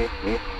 Mm-hmm.